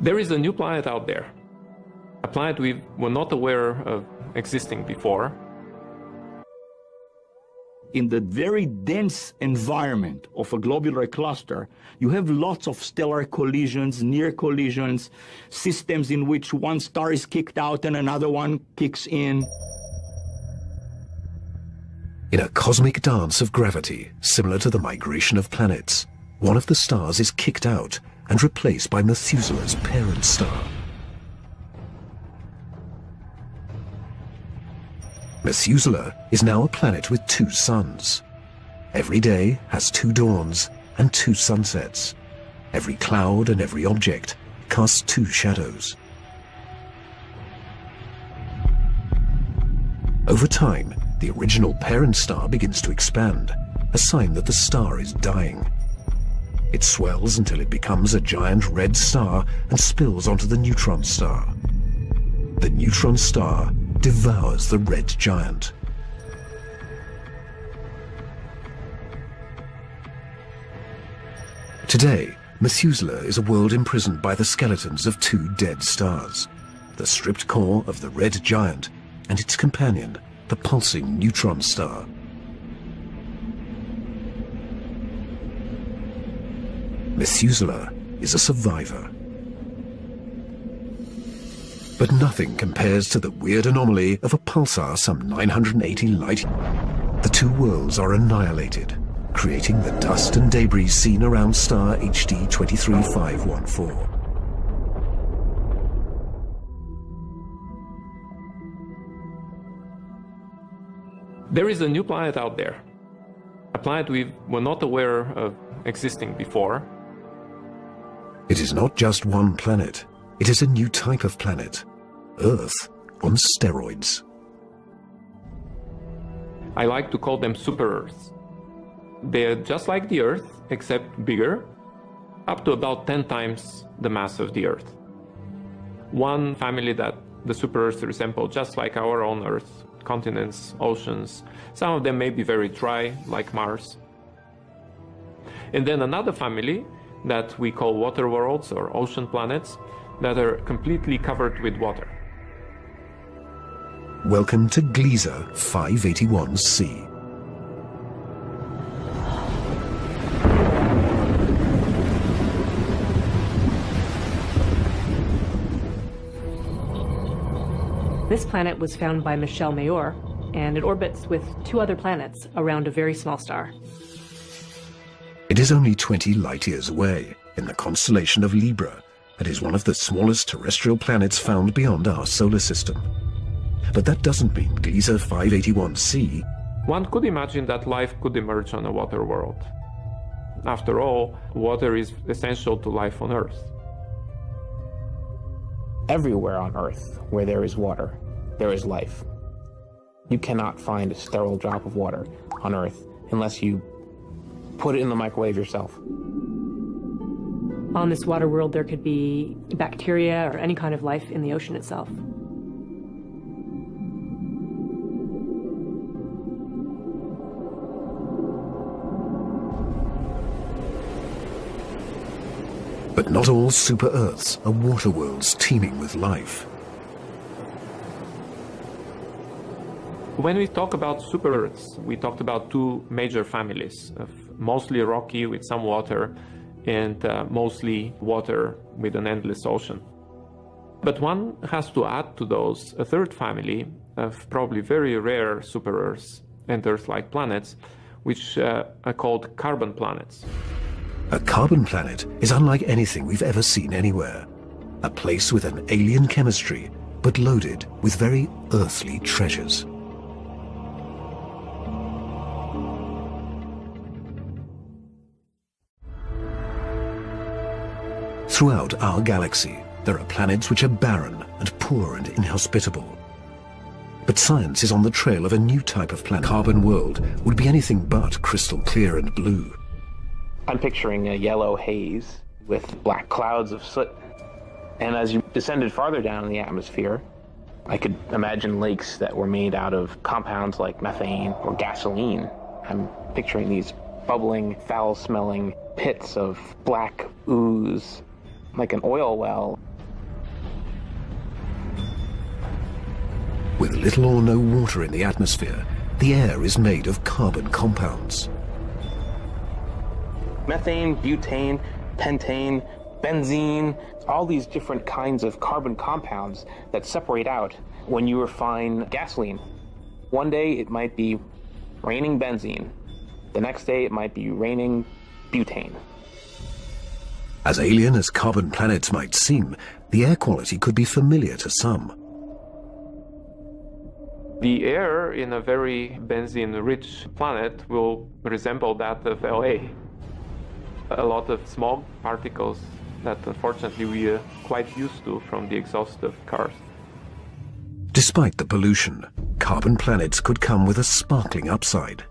Speaker 4: There is a new planet out there, a planet we were not aware of existing before.
Speaker 2: In the very dense environment of a globular cluster, you have lots of stellar collisions, near collisions, systems in which one star is kicked out and another one kicks in.
Speaker 1: In a cosmic dance of gravity, similar to the migration of planets, one of the stars is kicked out and replaced by Methuselah's parent star. Methuselah is now a planet with two suns. Every day has two dawns and two sunsets. Every cloud and every object casts two shadows. Over time, the original parent star begins to expand, a sign that the star is dying. It swells until it becomes a giant red star and spills onto the neutron star. The neutron star devours the red giant. Today, Methuselah is a world imprisoned by the skeletons of two dead stars, the stripped core of the red giant and its companion, the pulsing neutron star. Methuselah is a survivor. But nothing compares to the weird anomaly of a pulsar some 980 light. The two worlds are annihilated, creating the dust and debris seen around star HD 23514.
Speaker 4: There is a new planet out there, a planet we were not aware of existing before.
Speaker 1: It is not just one planet. It is a new type of planet. Earth on steroids.
Speaker 4: I like to call them super Earths. They're just like the Earth, except bigger, up to about 10 times the mass of the Earth. One family that the super Earths resemble just like our own Earth continents, oceans. Some of them may be very dry, like Mars. And then another family that we call water worlds or ocean planets that are completely covered with water.
Speaker 1: Welcome to Gliese 581c.
Speaker 3: This planet was found by Michel Mayor, and it orbits with two other planets around a very small star.
Speaker 1: It is only 20 light years away, in the constellation of Libra, and is one of the smallest terrestrial planets found beyond our solar system. But that doesn't mean Gliese 581c.
Speaker 4: One could imagine that life could emerge on a water world. After all, water is essential to life on Earth.
Speaker 8: Everywhere on Earth where there is water, there is life. You cannot find a sterile drop of water on Earth unless you put it in the microwave yourself.
Speaker 3: On this water world, there could be bacteria or any kind of life in the ocean itself.
Speaker 1: But not all super Earths are water worlds teeming with life.
Speaker 4: When we talk about super Earths, we talked about two major families of mostly rocky with some water and uh, mostly water with an endless ocean. But one has to add to those a third family of probably very rare super Earths and Earth like planets, which uh, are called carbon planets.
Speaker 1: A carbon planet is unlike anything we've ever seen anywhere. A place with an alien chemistry, but loaded with very earthly treasures. Throughout our galaxy, there are planets which are barren and poor and inhospitable. But science is on the trail of a new type of planet. Carbon world would be anything but crystal clear and blue.
Speaker 8: I'm picturing a yellow haze with black clouds of soot. And as you descended farther down in the atmosphere, I could imagine lakes that were made out of compounds like methane or gasoline. I'm picturing these bubbling, foul smelling pits of black ooze, like an oil well.
Speaker 1: With little or no water in the atmosphere, the air is made of carbon compounds.
Speaker 8: Methane, butane, pentane, benzene, all these different kinds of carbon compounds that separate out when you refine gasoline. One day it might be raining benzene, the next day it might be raining butane.
Speaker 1: As alien as carbon planets might seem, the air quality could be familiar to some.
Speaker 4: The air in a very benzene rich planet will resemble that of LA. A lot of smog particles that unfortunately we are quite used to from the exhaust of cars.
Speaker 1: Despite the pollution, carbon planets could come with a sparkling upside.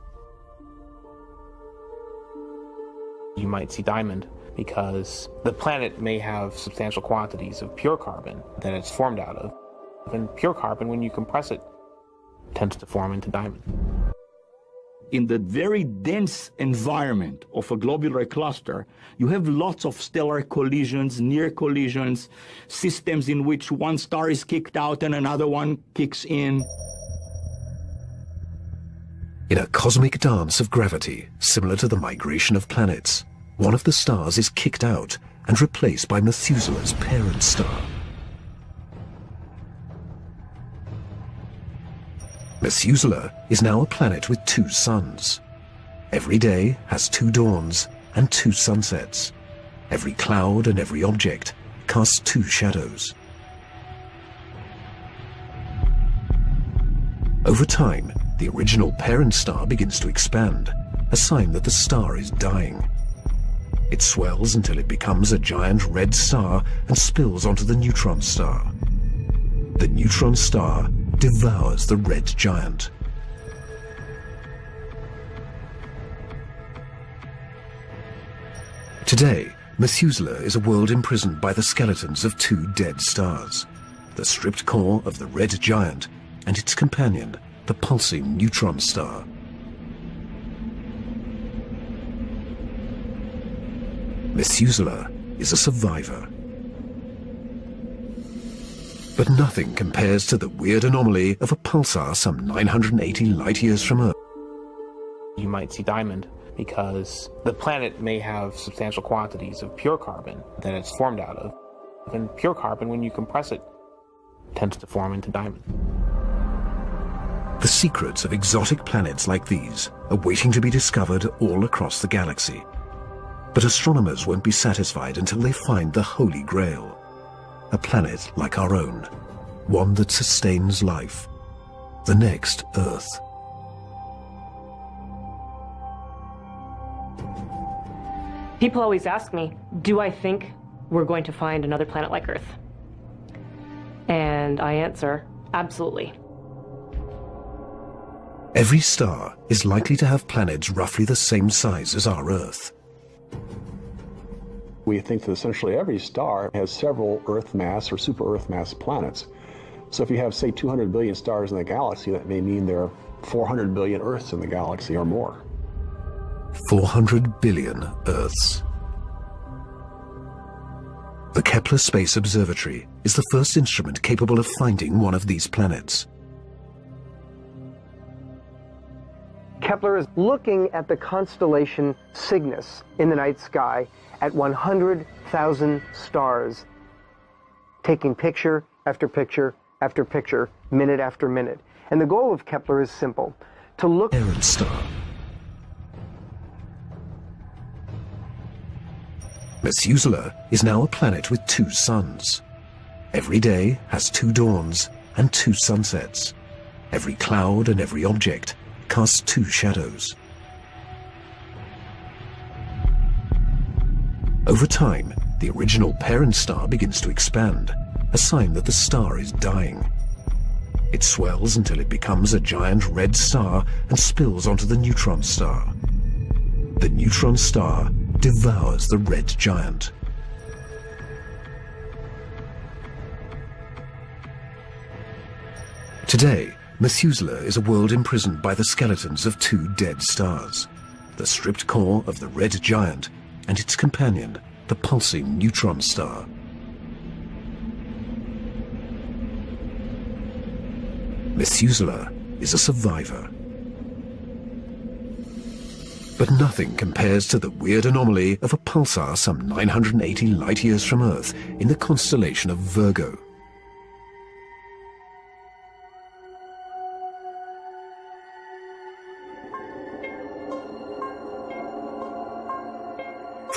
Speaker 8: You might see diamond because the planet may have substantial quantities of pure carbon that it's formed out of. And pure carbon, when you compress it, tends to form into diamond
Speaker 2: in the very dense environment of a globular cluster, you have lots of stellar collisions, near collisions, systems in which one star is kicked out and another one kicks in.
Speaker 1: In a cosmic dance of gravity, similar to the migration of planets, one of the stars is kicked out and replaced by Methuselah's parent star. Methuselah is now a planet with two suns. Every day has two dawns and two sunsets. Every cloud and every object casts two shadows. Over time, the original parent star begins to expand, a sign that the star is dying. It swells until it becomes a giant red star and spills onto the neutron star. The neutron star devours the red giant. Today, Methuselah is a world imprisoned by the skeletons of two dead stars, the stripped core of the red giant and its companion, the pulsing neutron star. Methuselah is a survivor. But nothing compares to the weird anomaly of a pulsar some 980 light years from Earth.
Speaker 8: You might see diamond because the planet may have substantial quantities of pure carbon that it's formed out of. And pure carbon, when you compress it, tends to form into diamond.
Speaker 1: The secrets of exotic planets like these are waiting to be discovered all across the galaxy. But astronomers won't be satisfied until they find the Holy Grail a planet like our own, one that sustains life, the next Earth.
Speaker 3: People always ask me, do I think we're going to find another planet like Earth? And I answer, absolutely.
Speaker 1: Every star is likely to have planets roughly the same size as our Earth.
Speaker 9: We think that essentially every star has several Earth mass or super Earth mass planets. So if you have, say, 200 billion stars in the galaxy, that may mean there are 400 billion Earths in the galaxy or more.
Speaker 1: 400 billion Earths. The Kepler Space Observatory is the first instrument capable of finding one of these planets.
Speaker 7: Kepler is looking at the constellation Cygnus in the night sky at 100,000 stars, taking picture after picture after picture, minute after minute. And the goal of Kepler is simple to look.
Speaker 1: Parent star. Methuselah is now a planet with two suns. Every day has two dawns and two sunsets. Every cloud and every object casts two shadows. Over time, the original parent star begins to expand, a sign that the star is dying. It swells until it becomes a giant red star and spills onto the neutron star. The neutron star devours the red giant. Today, Methuselah is a world imprisoned by the skeletons of two dead stars. The stripped core of the red giant and its companion, the pulsing neutron star. Methuselah is a survivor. But nothing compares to the weird anomaly of a pulsar some 980 light years from Earth in the constellation of Virgo.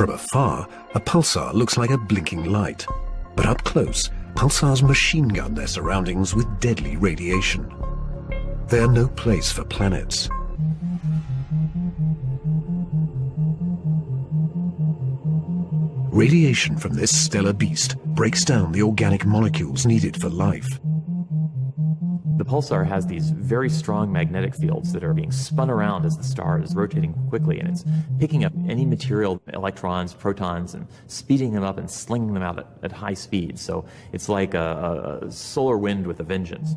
Speaker 1: From afar, a pulsar looks like a blinking light. But up close, pulsars machine gun their surroundings with deadly radiation. They are no place for planets. Radiation from this stellar beast breaks down the organic molecules needed for life.
Speaker 5: The pulsar has these very strong magnetic fields that are being spun around as the star is rotating quickly, and it's picking up any material, electrons, protons, and speeding them up and slinging them out at, at high speed. So it's like a, a solar wind with a vengeance.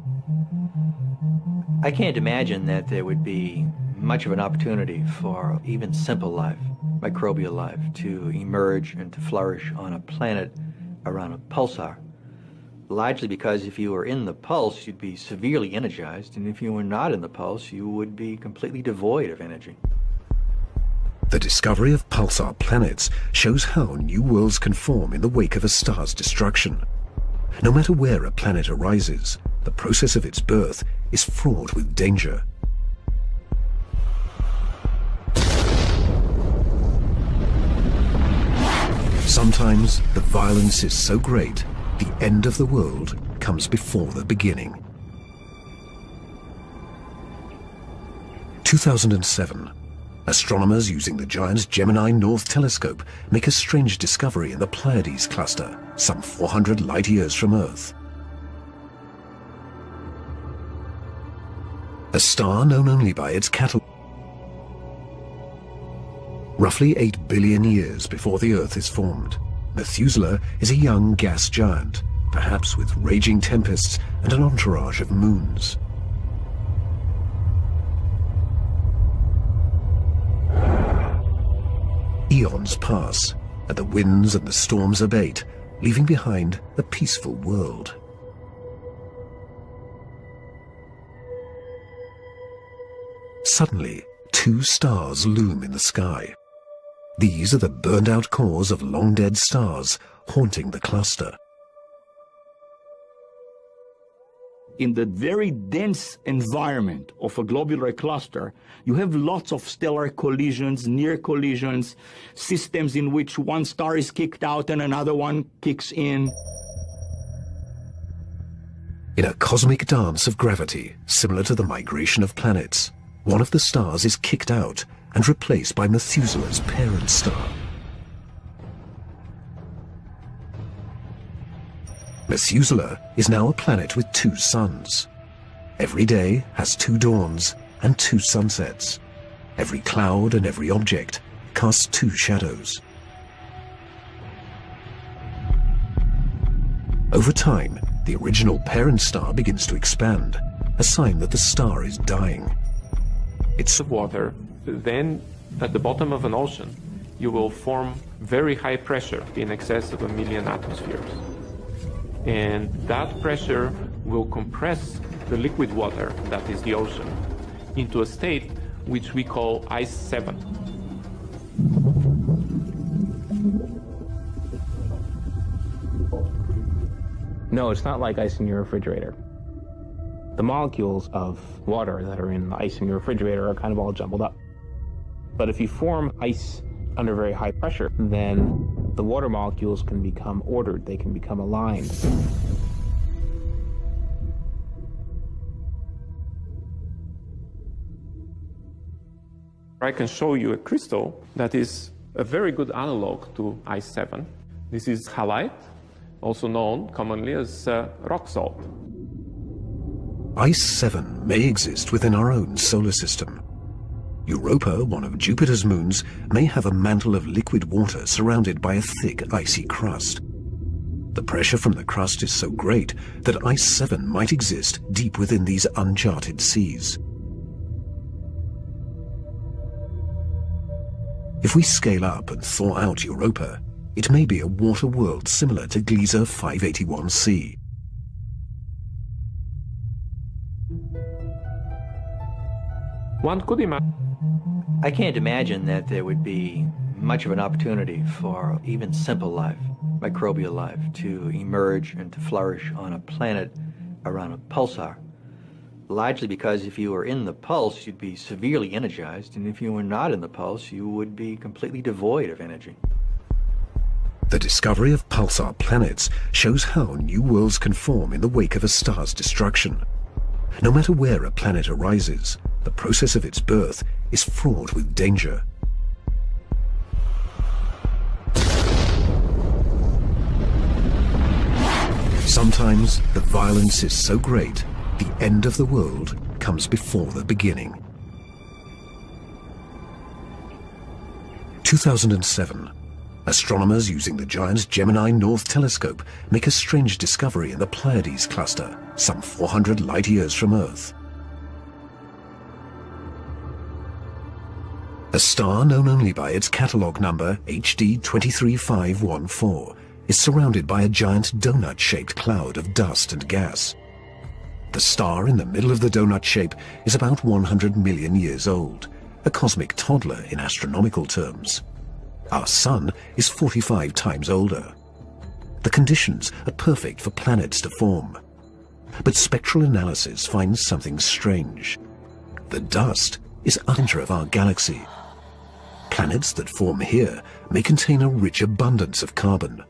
Speaker 6: I can't imagine that there would be much of an opportunity for even simple life microbial life to emerge and to flourish on a planet around a pulsar. Largely because if you were in the pulse, you'd be severely energized, and if you were not in the pulse, you would be completely devoid of energy.
Speaker 1: The discovery of pulsar planets shows how new worlds can form in the wake of a star's destruction. No matter where a planet arises, the process of its birth is fraught with danger. Sometimes the violence is so great, the end of the world comes before the beginning. 2007. Astronomers using the giant Gemini North Telescope make a strange discovery in the Pleiades cluster, some 400 light years from Earth. A star known only by its catalog roughly 8 billion years before the Earth is formed. Methuselah is a young gas giant, perhaps with raging tempests and an entourage of moons. Eons pass, and the winds and the storms abate, leaving behind a peaceful world. Suddenly, two stars loom in the sky. These are the burned out cores of long dead stars haunting the cluster.
Speaker 2: in the very dense environment of a globular cluster, you have lots of stellar collisions, near collisions, systems in which one star is kicked out and another one kicks in.
Speaker 1: In a cosmic dance of gravity, similar to the migration of planets, one of the stars is kicked out and replaced by Methuselah's parent star. Methuselah is now a planet with two suns. Every day has two dawns and two sunsets. Every cloud and every object casts two shadows. Over time, the original parent star begins to expand, a sign that the star is dying.
Speaker 4: It's a water then at the bottom of an ocean, you will form very high pressure in excess of a million atmospheres. And that pressure will compress the liquid water, that is the ocean, into a state which we call ice 7.
Speaker 8: No, it's not like ice in your refrigerator. The molecules of water that are in the ice in your refrigerator are kind of all jumbled up. But if you form ice under very high pressure, then the water molecules can become ordered, they can become aligned.
Speaker 4: I can show you a crystal that is a very good analog to ice 7. This is halite, also known commonly as uh, rock salt.
Speaker 1: Ice 7 may exist within our own solar system, Europa, one of Jupiter's moons, may have a mantle of liquid water surrounded by a thick, icy crust. The pressure from the crust is so great that Ice 7 might exist deep within these uncharted seas. If we scale up and thaw out Europa, it may be a water world similar to Gliese 581c.
Speaker 4: One could imagine.
Speaker 6: I can't imagine that there would be much of an opportunity for even simple life, microbial life, to emerge and to flourish on a planet around a pulsar. Largely because if you were in the pulse, you'd be severely energized, and if you were not in the pulse, you would be completely devoid of energy.
Speaker 1: The discovery of pulsar planets shows how new worlds can form in the wake of a star's destruction. No matter where a planet arises, the process of its birth is fraught with danger. Sometimes the violence is so great, the end of the world comes before the beginning. 2007. Astronomers using the giant Gemini North Telescope make a strange discovery in the Pleiades cluster, some 400 light years from Earth. A star known only by its catalogue number HD 23514 is surrounded by a giant donut-shaped cloud of dust and gas. The star in the middle of the donut shape is about 100 million years old, a cosmic toddler in astronomical terms. Our Sun is 45 times older. The conditions are perfect for planets to form. But spectral analysis finds something strange. The dust is under of our galaxy. Planets that form here may contain a rich abundance of carbon.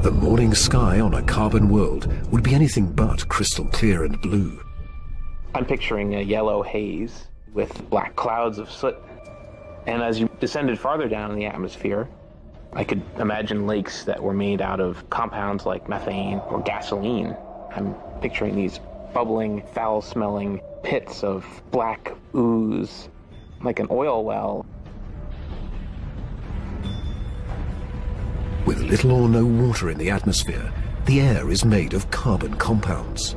Speaker 1: The morning sky on a carbon world would be anything but crystal clear and blue.
Speaker 8: I'm picturing a yellow haze with black clouds of soot. And as you descended farther down in the atmosphere, I could imagine lakes that were made out of compounds like methane or gasoline. I'm picturing these bubbling, foul smelling pits of black ooze, like an oil well.
Speaker 1: With little or no water in the atmosphere, the air is made of carbon compounds.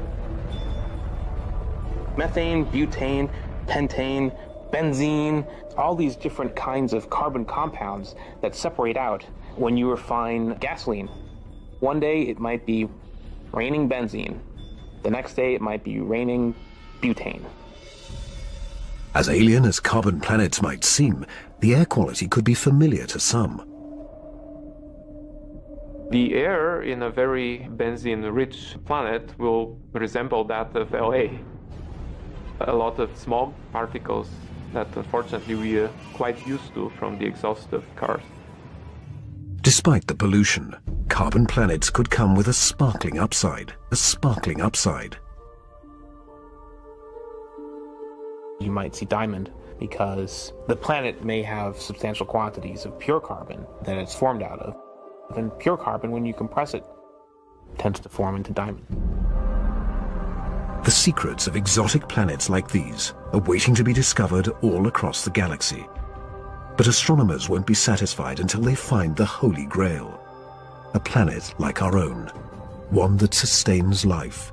Speaker 8: Methane, butane, pentane, benzene, all these different kinds of carbon compounds that separate out when you refine gasoline. One day it might be raining benzene. The next day it might be raining butane.
Speaker 1: As alien as carbon planets might seem, the air quality could be familiar to some.
Speaker 4: The air in a very benzene rich planet will resemble that of LA. A lot of smog particles that unfortunately we are quite used to from the exhaust of cars.
Speaker 1: Despite the pollution, carbon planets could come with a sparkling upside, a sparkling upside.
Speaker 8: You might see diamond because the planet may have substantial quantities of pure carbon that it's formed out of. And pure carbon, when you compress it, tends to form into diamond.
Speaker 1: The secrets of exotic planets like these are waiting to be discovered all across the galaxy. But astronomers won't be satisfied until they find the Holy Grail. A planet like our own, one that sustains life.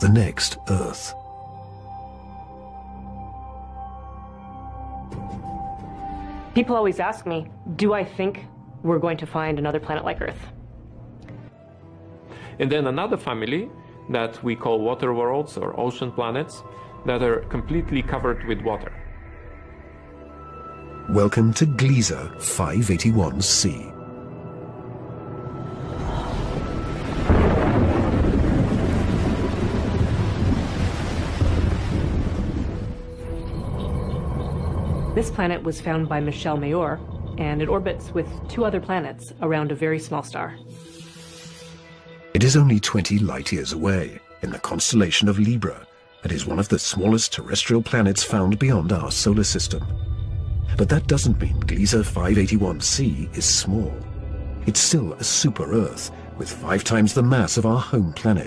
Speaker 1: The next Earth.
Speaker 3: People always ask me, do I think we're going to find another planet like Earth?
Speaker 4: And then another family that we call water worlds or ocean planets that are completely covered with water.
Speaker 1: Welcome to Gliese 581c.
Speaker 3: This planet was found by Michel Mayor, and it orbits with two other planets around a very small star.
Speaker 1: It is only 20 light years away, in the constellation of Libra, and is one of the smallest terrestrial planets found beyond our solar system. But that doesn't mean Gliese 581c is small. It's still a super-Earth, with five times the mass of our home planet.